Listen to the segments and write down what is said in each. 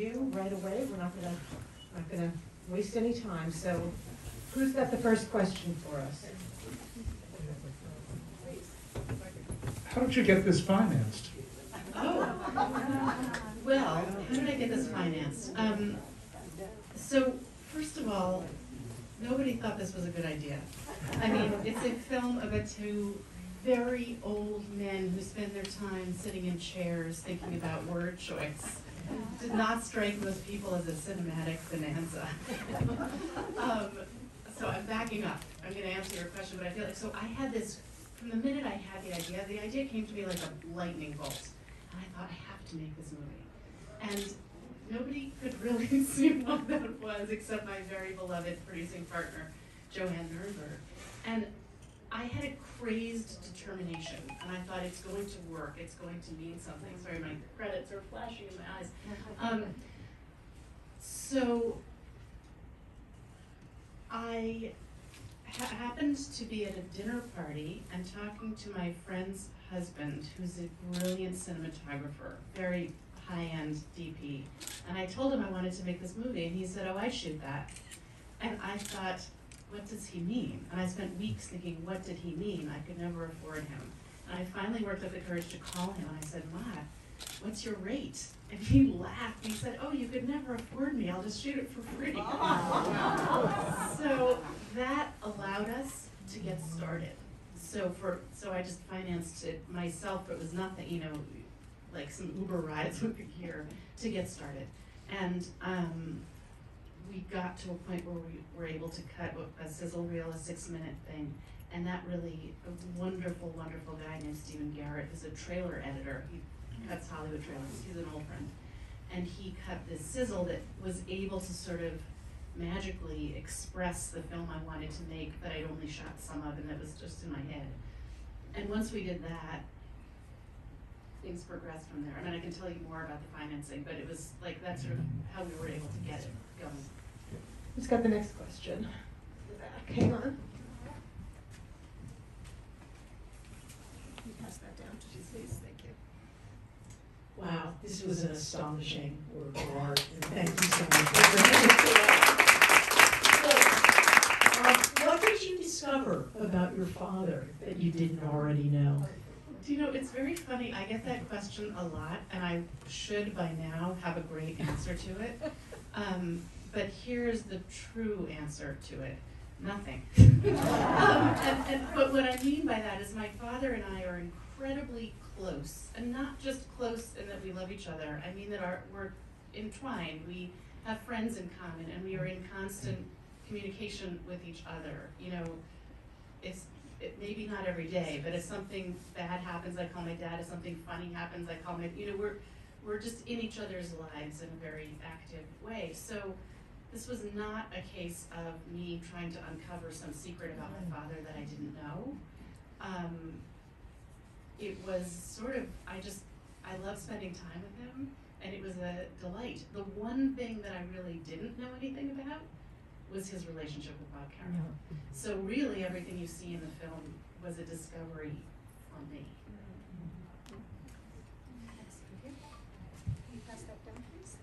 you right away. We're not gonna, not gonna waste any time. So who's got the first question for us? How did you get this financed? Oh, well, how did I get this financed? Um, so, first of all, nobody thought this was a good idea. I mean, it's a film about two very old men who spend their time sitting in chairs thinking about word choice. Did not strike most people as a cinematic bonanza. um, so I'm backing up. I'm going to answer your question, but I feel like so I had this from the minute I had the idea. The idea came to me like a lightning bolt, and I thought I have to make this movie. And nobody could really see what that was except my very beloved producing partner, Joanne Nurnberg. And I had a crazed determination, and I thought it's going to work, it's going to mean something. Sorry, my credits are flashing in my eyes. Um, so I ha- happened to be at a dinner party and talking to my friend's husband, who's a brilliant cinematographer, very high-end DP. And I told him I wanted to make this movie, and he said, "Oh, I shoot that." And I thought, what does he mean? And I spent weeks thinking, what did he mean? I could never afford him. And I finally worked up the courage to call him, and I said, Matt, what's your rate? And he laughed. He said, oh, you could never afford me. I'll just shoot it for free. so that allowed us to get started. So for so I just financed it myself. It was nothing, you know, like some Uber rides would be here to get started. And um, we got to a point where we were able to cut a sizzle reel, a six minute thing. And that really, a wonderful, wonderful guy named Stephen Garrett is a trailer editor. He cuts Hollywood trailers. He's an old friend. And he cut this sizzle that was able to sort of magically express the film I wanted to make that I'd only shot some of and that was just in my head. And once we did that, things progressed from there. I mean, I can tell you more about the financing, but it was like that's sort of how we were able to get it going. Who's got the next question? Back, hang on. Pass that down to please, thank you. Wow, this was an astonishing work of art, and thank you so much for bringing it to us. So, um, What did you discover about your father that you didn't already know? Do you know, it's very funny. I get that question a lot, and I should by now have a great answer to it. Um, but here's the true answer to it nothing. um, and, and, but what I mean by that is my father and I are incredibly close, and not just close in that we love each other. I mean that our, we're entwined. We have friends in common, and we are in constant communication with each other. You know, it's it, maybe not every day, but if something bad happens, I call my dad. If something funny happens, I call my. You know, we're we're just in each other's lives in a very active way. So this was not a case of me trying to uncover some secret about my father that I didn't know. Um, it was sort of I just I love spending time with him, and it was a delight. The one thing that I really didn't know anything about was his relationship with Bob Caro. So really, everything you see in the film was a discovery for me. Can you pass that down, please?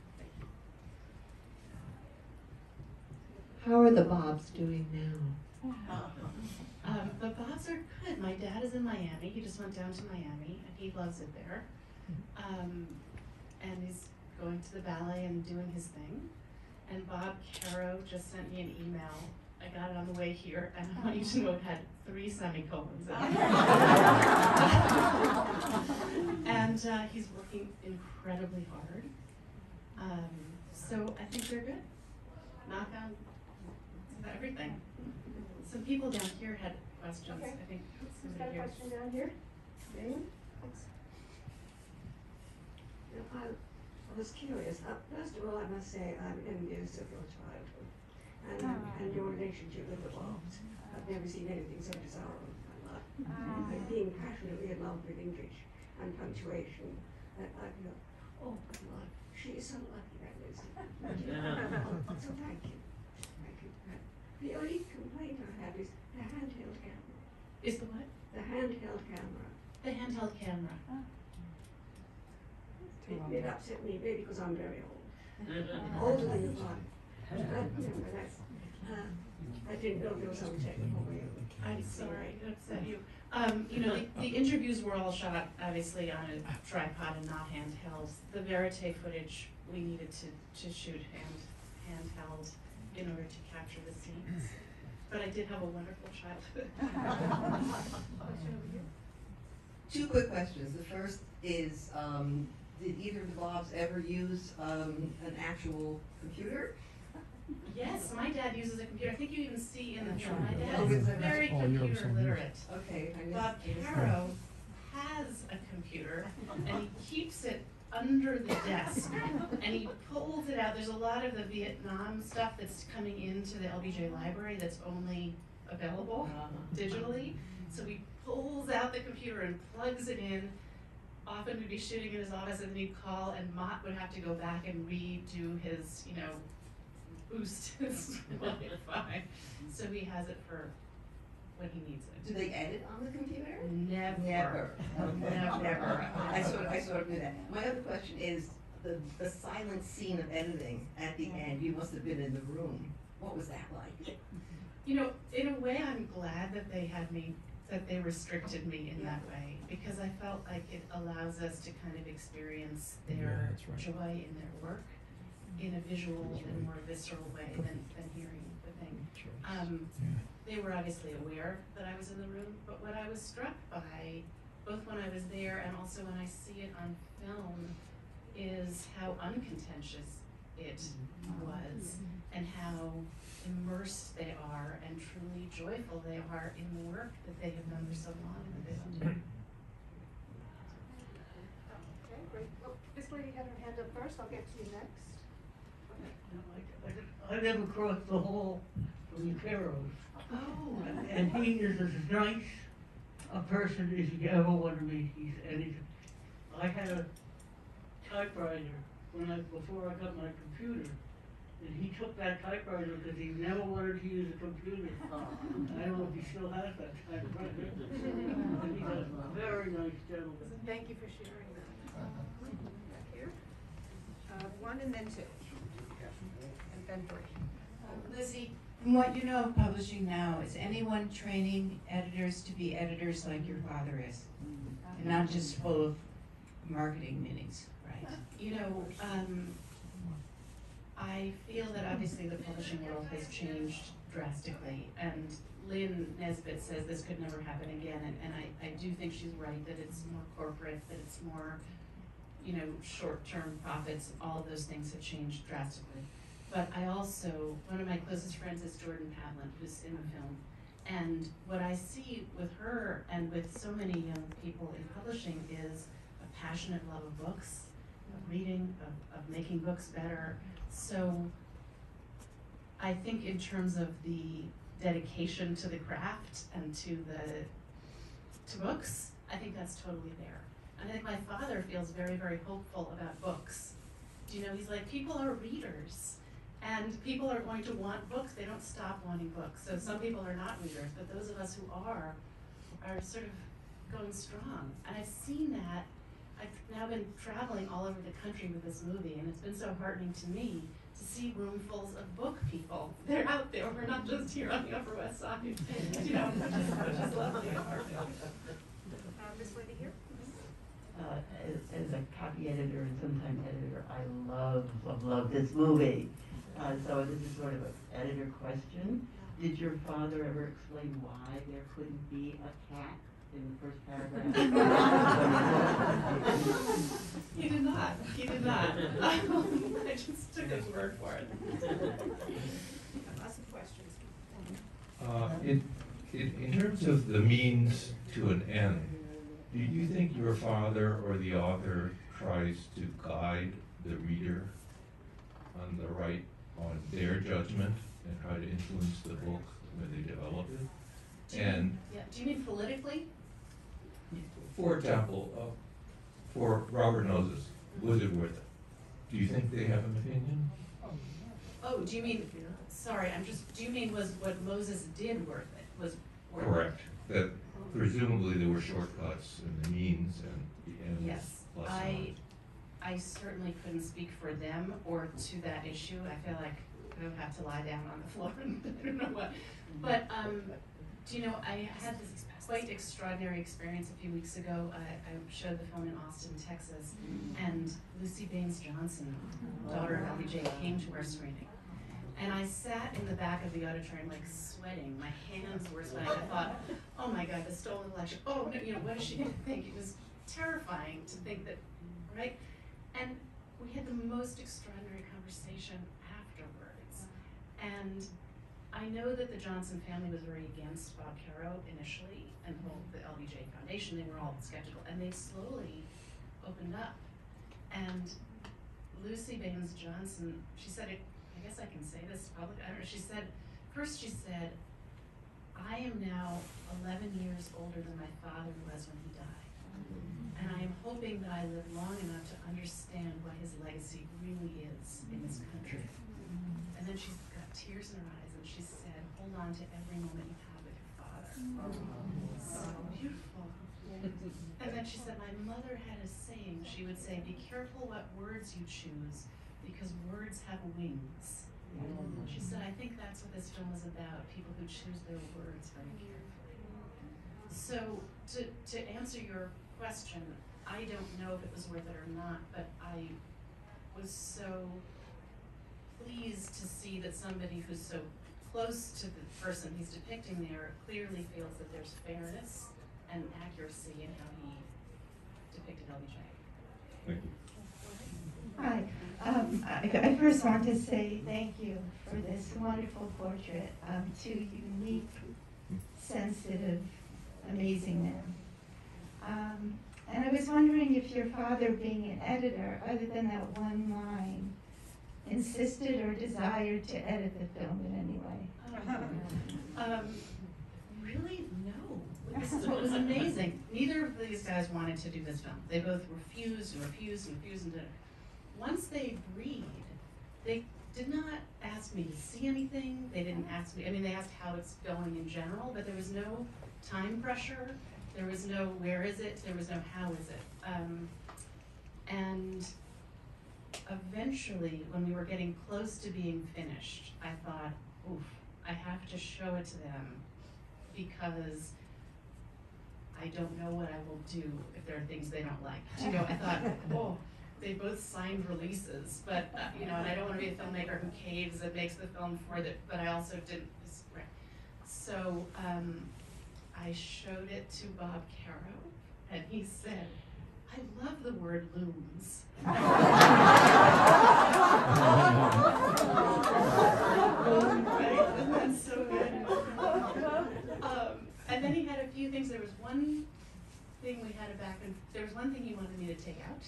How are the Bobs doing now? Um, the Bobs are good. My dad is in Miami. He just went down to Miami, and he loves it there. Um, and he's going to the ballet and doing his thing. And Bob Caro just sent me an email. I got it on the way here, and I want you to know it had three semicolons in it. and uh, he's working incredibly hard. Um, so I think they're good. Knock on everything. Some people down here had questions. Okay. I think Who's got somebody a here. question down here? Damon? You I, I was curious. Uh, first of all, I must say I'm envious of your childhood and, and your relationship with the Bobs. I've never seen anything so bizarre in my life. And being passionately in love with English and punctuation, I, I feel, oh my, she is so lucky that is. so thank you. Thank you. The only complaint I have is the handheld camera. Is the what? The handheld camera. The handheld camera. It, it upset me maybe because I'm very old. older than your father. But, you know, that's, uh, I didn't know there was some technical way of I'm sorry to upset you. Um, you know, the, the interviews were all shot obviously on a tripod and not handheld. The verite footage, we needed to, to shoot hand, handheld in order to capture the scenes. But I did have a wonderful childhood. Two quick questions. The first is, um, did either of the Bobs ever use, um, an actual computer? Yes, my dad uses a computer. I think you even see in the film, my Oh, dad is is that right? very Oh, computer literate. Okay, I missed. Bob I. Caro has a computer and he keeps it under the desk and he pulls it out. There's a lot of the Vietnam stuff that's coming into the LBJ library that's only available Uh-huh. digitally. So he pulls out the computer and plugs it in. Often we'd be shooting in his office and then he'd call and Mott would have to go back and redo his, you know, boost his Wi-Fi. So he has it for when he needs it. Do they edit on the computer? Never. Never. Okay. Never. Never. I sort of, I sort of knew that. My other question is, the, the silent scene of editing at the mm-hmm. end, you must have been in the room. What was that like? You know, in a way, I'm glad that they had me, that they restricted me in that way, because I felt like it allows us to kind of experience their that's right. joy in their work in a visual That's and more visceral way than, than hearing the thing. Um, they were obviously aware that I was in the room, but what I was struck by, both when I was there and also when I see it on film, is how uncontentious it was and how immersed they are and truly joyful they are in the work that they have done for so long and that they love doing. Okay, great. Oh, this lady had her hand up first, I'll get to you next. I never crossed the hall from the Caros, Oh. and he is as nice a person as you ever want to meet. He's, and he's, I had a typewriter when I, before I got my computer, and he took that typewriter because he never wanted to use a computer. I don't know if he still has that typewriter. And he's a very nice gentleman. Thank you for sharing that. Back here. Uh, one and then two. And then three. Lizzie, from what you know of publishing now, is anyone training editors to be editors like your father is? And not just full of marketing meetings, right? You know, um, I feel that obviously the publishing world has changed drastically, and Lynn Nesbit says this could never happen again, and, and I, I do think she's right, that it's more corporate, that it's more, you know, short-term profits, all of those things have changed drastically. But I also, one of my closest friends is Jordan Pavlin, who's in the film, and what I see with her and with so many young people in publishing is a passionate love of books, of reading, of, of making books better. So I think in terms of the dedication to the craft and to the to books, I think that's totally there. And I think my father feels very, very hopeful about books. Do you know, he's like, people are readers. And people are going to want books. They don't stop wanting books. So some people are not readers, but those of us who are, are sort of going strong. And I've seen that. I've now been traveling all over the country with this movie, and it's been so heartening to me to see roomfuls of book people. They're out there. We're not just here on the Upper West Side, you know, which is, which is lovely in our. Uh, this lady here. uh, as, as a copy editor and sometimes editor, I love, love, love this movie. Uh, so this is sort of an editor question. Did your father ever explain why there couldn't be a cat in the first paragraph? He did not. He did not. I just took his word for it. Lots of questions. Uh, in, in, in terms of the means to an end, do you think your father or the author tries to guide the reader on the right, on their judgment and try to influence the book when they develop it? Do you- And Yeah, do you mean politically? for example, uh, for Robert Moses, was it worth it? Do you think they have an opinion? Oh, do you mean, sorry, I'm just, do you mean was what Moses did worth it, was worth it? Correct, that presumably there were shortcuts and the means and the ends Yes, I, I certainly couldn't speak for them or to that issue. I feel like I would have to lie down on the floor and I don't know what. But, um, do you know, I had this quite extraordinary experience a few weeks ago. I, I showed the film in Austin, Texas, and Luci Baines Johnson, daughter of LBJ, came to our screening. And I sat in the back of the auditorium like sweating. My hands were sweating. I thought, oh my God, the stolen election. Oh, no, you know, what is she going to think? It was terrifying to think that, right? And we had the most extraordinary conversation afterwards. And I know that the Johnson family was very against Bob Caro initially, and the whole the LBJ Foundation. They were all skeptical, and they slowly opened up. And Luci Baines Johnson, she said it. I guess I can say this publicly. I don't know. She said, first she said, I am now 11 years older than my father was when he died. And I am mm-hmm. hoping that I live long enough to understand what his legacy really is in this mm-hmm. country. Mm-hmm. And then she's got tears in her eyes and she said, hold on to every moment you have with your father. So beautiful. And then she said, my mother had a saying. She would say, be careful what words you choose because words have wings. She said, I think that's what this film is about, people who choose their words very carefully. So to, to answer your question, I don't know if it was worth it or not, but I was so pleased to see that somebody who's so close to the person he's depicting there clearly feels that there's fairness and accuracy in how he depicted LBJ. Thank you. Hi, um, I, I first want to say thank you for this wonderful portrait of two unique, sensitive, amazing men. Um, and I was wondering if your father, being an editor, other than that one line, insisted or desired to edit the film in any way. Um, really, no. This is what was amazing. Neither of these guys wanted to do this film. They both refused and refused and refused and did. Once they agreed, they did not ask me to see anything. They didn't ask me, I mean, they asked how it's going in general, but there was no time pressure. There was no where is it, there was no how is it. Um, and eventually, when we were getting close to being finished, I thought, oof, I have to show it to them because I don't know what I will do if there are things they don't like. You know, I thought, oh, they both signed releases, but uh, you know, and I don't want to be a filmmaker who caves and makes the film for it, but I also didn't. So um, I showed it to Bob Caro, and he said, "I love the word looms." right? So? Um, and then he had a few things. There was one thing we had a back and there was one thing he wanted me to take out.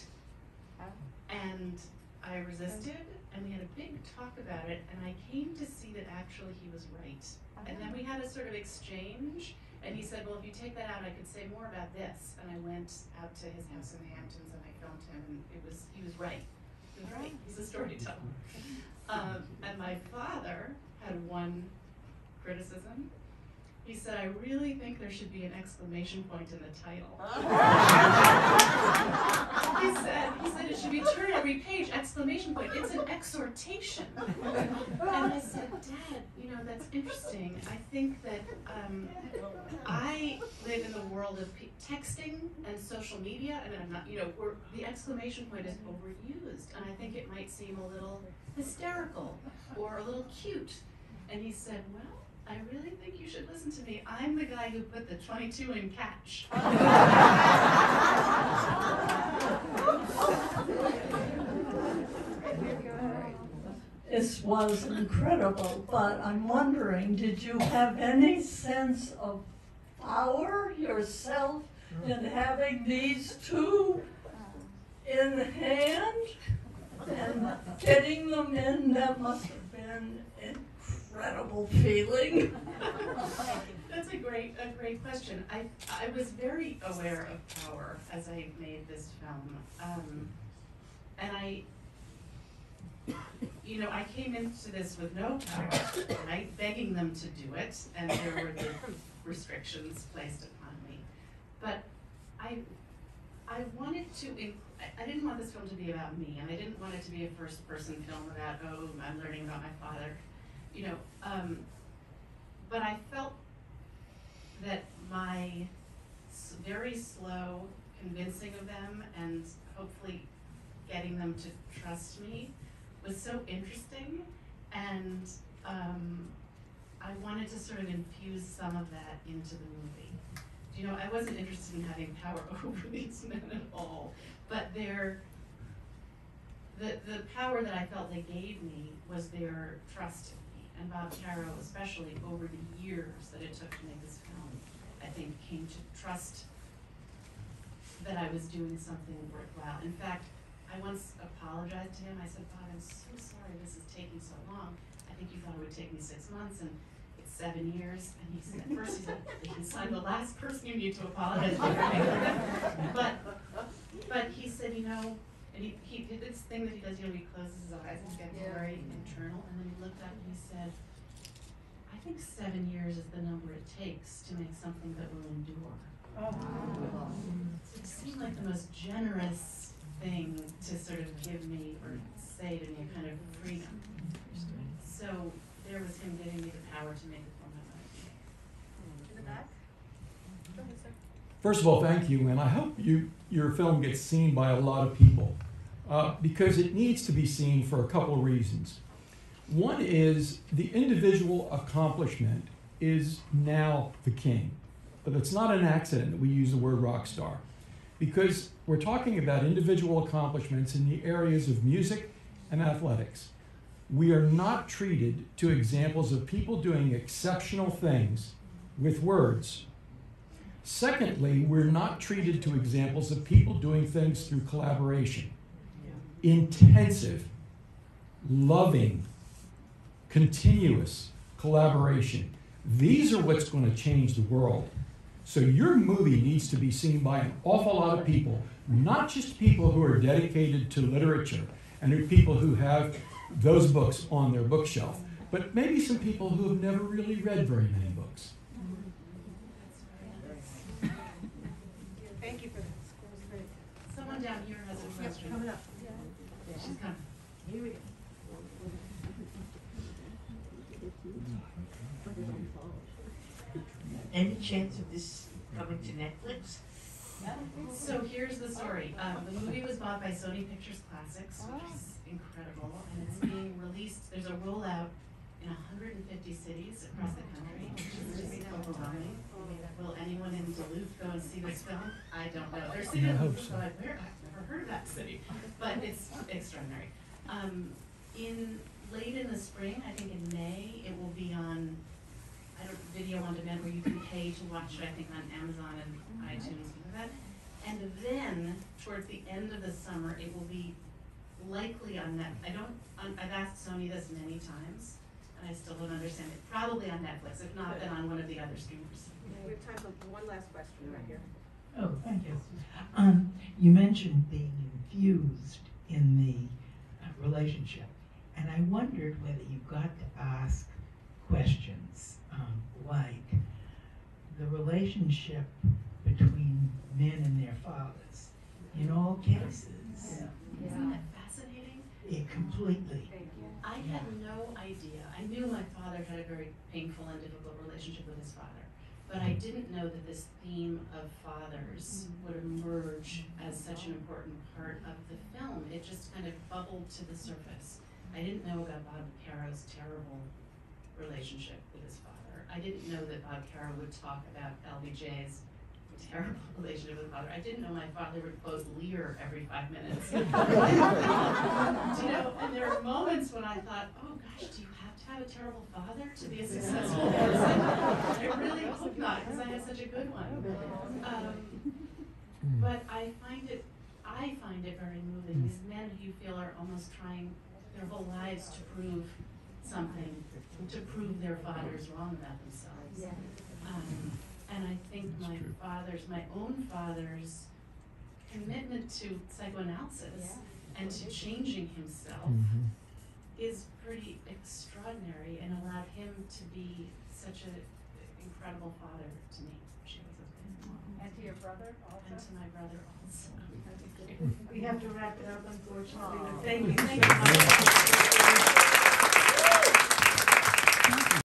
And I resisted, and we had a big talk about it, and I came to see that actually he was right. And then we had a sort of exchange, and he said, well, if you take that out, I could say more about this. And I went out to his house in the Hamptons, and I filmed him, and it was, he was right. He was right, he's a storyteller. Um, and my father had one criticism. He said, I really think there should be an exclamation point in the title. he said, he said it should be turned every page, exclamation point. It's an exhortation. and I said, know, that's interesting. I think that um, I live in the world of pe- texting and social media, and I'm not, you know, where the exclamation point is overused, and I think it might seem a little hysterical or a little cute. And he said, Well, I really think you should listen to me. I'm the guy who put the 22 in catch. This was incredible, but I'm wondering, did you have any sense of power yourself in having these two in hand and getting them in? That must have been incredible feeling. That's a great, a great question. I, I was very aware of power as I made this film. Um, and I, you know, I came into this with no power, right? Begging them to do it, and there were the restrictions placed upon me. But I, I wanted to, I, didn't want this film to be about me, and I didn't want it to be a first-person film about, oh, I'm learning about my father, you know, um, but I felt that my very slow convincing of them and hopefully getting them to trust me was so interesting, and, um, I wanted to sort of infuse some of that into the movie. You know, I wasn't interested in having power over these men at all, but their, the, the power that I felt they gave me was their trust in me. And Bob Caro especially, over the years that it took to make this film, I think came to trust that I was doing something worthwhile. In fact, I once apologized to him, I said, Bob, I'm so sorry this is taking so long. I think you thought it would take me six months and it's seven years. And he said, first he said, you can sign the last person you need to apologize to. But, but he said, you know, and he, he did this thing that he does, you know, he closes his eyes and gets Yeah. very internal, and then he looked up and he said, I think seven years is the number it takes to make something that will endure. Oh, it seemed like the most generous thing to sort of give me or say to me, a kind of freedom. So there was him giving me the power to make the film I wanted. In the back? Go ahead, sir. First of all, thank you, and I hope you, your film gets seen by a lot of people uh, because it needs to be seen for a couple of reasons. One is the individual accomplishment is now the king, but it's not an accident that we use the word rock star because we're talking about individual accomplishments in the areas of music and athletics. We are not treated to examples of people doing exceptional things with words Secondly, we're not treated to examples of people doing things through collaboration. Intensive, loving, continuous collaboration. These are what's going to change the world. So your movie needs to be seen by an awful lot of people, not just people who are dedicated to literature and who people who have those books on their bookshelf, but maybe some people who have never really read very many books. Thank you for that. That was great. Someone down here has a Yep, question. coming up. She's coming. Here we go. Any chance of this coming to Netflix? So here's the story. Um, the movie was bought by Sony Pictures Classics, which is incredible, and it's being released. There's a rollout in 150 cities across the country, which is just overwhelming. Will anyone in Duluth go and see this film? I don't know. There's cities I hope that so. are like, where? I've never heard of that city, but it's extraordinary. Um, in late in the spring, I think in May, it will be on I don't, video on demand where you can pay to watch it, I think on Amazon and iTunes, things like that. And then, towards the end of the summer, it will be likely on Net, I don't, on- I've asked Sony this many times, and I still don't understand it, probably on Netflix, if not, then on one of the other streamers. We have time for one last question right here. Oh, thank you. Um, you mentioned being infused in the uh, relationship, and I wondered whether you got to ask questions um, like the relationship between men and their fathers. In all cases, Isn't that fascinating? it completely. I had no idea. I knew my father had a very painful and difficult relationship with his father, but I didn't know that this theme of fathers would emerge as such an important part of the film. It just kind of bubbled to the surface. I didn't know about Bob Caro's terrible relationship with his father. I didn't know that uh, Bob Caro would talk about LBJ's terrible relationship with his father. I didn't know my father would quote Lear every five minutes. You know, and there were moments when I thought, oh gosh, do you have to have a terrible father to be a successful person? I really hope not, because I had such a good one. Oh, um, hmm. but I find it, I find it very moving. Hmm. These men who you feel are almost trying their whole lives to prove something, to prove their fathers wrong about themselves. Um, and I think my father's, my own father's commitment to psychoanalysis and to changing himself is pretty extraordinary and allowed him to be such an incredible father to me. She was a And to your brother also? and to my brother also. We have to wrap it up unfortunately, Aw. but thank you. Thank you. So much.